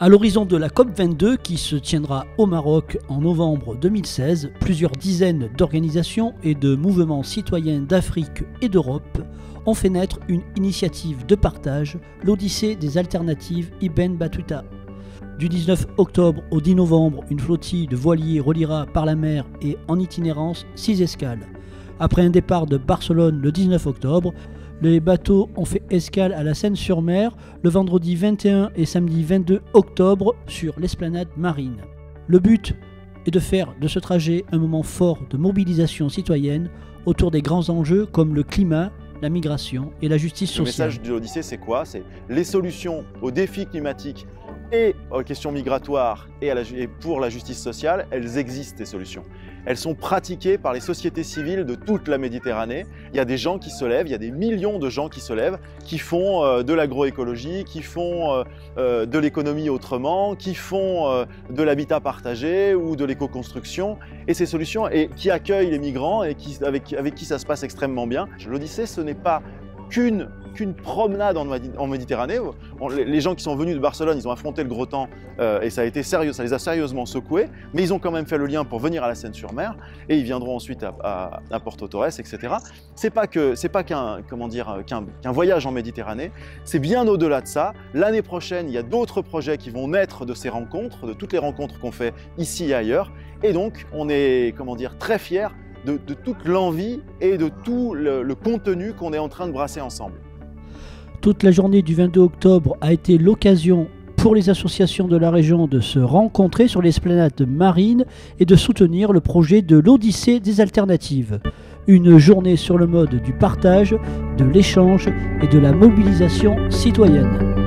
À l'horizon de la COP22 qui se tiendra au Maroc en novembre 2016, plusieurs dizaines d'organisations et de mouvements citoyens d'Afrique et d'Europe ont fait naître une initiative de partage, l'Odyssée des alternatives Ibn Battuta. Du 19 octobre au 10 novembre, une flottille de voiliers reliera par la mer et en itinérance six escales. Après un départ de Barcelone le 19 octobre, les bateaux ont fait escale à la Seine-sur-Mer le vendredi 21 et samedi 22 octobre sur l'esplanade marine. Le but est de faire de ce trajet un moment fort de mobilisation citoyenne autour des grands enjeux comme le climat, la migration et la justice sociale. Le message de l'Odyssée, c'est quoi? C'est les solutions aux défis climatiques et aux questions migratoires et, pour la justice sociale, elles existent, ces solutions. Elles sont pratiquées par les sociétés civiles de toute la Méditerranée. Il y a des gens qui se lèvent, il y a des millions de gens qui se lèvent, qui font euh, de l'agroécologie, qui font euh, euh, de l'économie autrement, qui font de l'habitat partagé ou de l'éco-construction. Et ces solutions, et qui accueillent les migrants et avec qui ça se passe extrêmement bien. L'Odyssée, ce n'est pas qu'une promenade en, Méditerranée. les gens qui sont venus de Barcelone, ils ont affronté le gros temps euh, et ça, a été sérieux, ça les a sérieusement secoués, mais ils ont quand même fait le lien pour venir à la Seine-sur-Mer et ils viendront ensuite à, Porto Torres, etc. C'est pas que c'est pas qu'un comment dire qu'un voyage en Méditerranée, c'est bien au-delà de ça. L'année prochaine, il y a d'autres projets qui vont naître de ces rencontres, de toutes les rencontres qu'on fait ici et ailleurs, et donc on est comment dire très fiers de, toute l'envie et de tout le contenu qu'on est en train de brasser ensemble. Toute la journée du 22 octobre a été l'occasion pour les associations de la région de se rencontrer sur l'esplanade marine et de soutenir le projet de l'Odyssée des alternatives. Une journée sur le mode du partage, de l'échange et de la mobilisation citoyenne.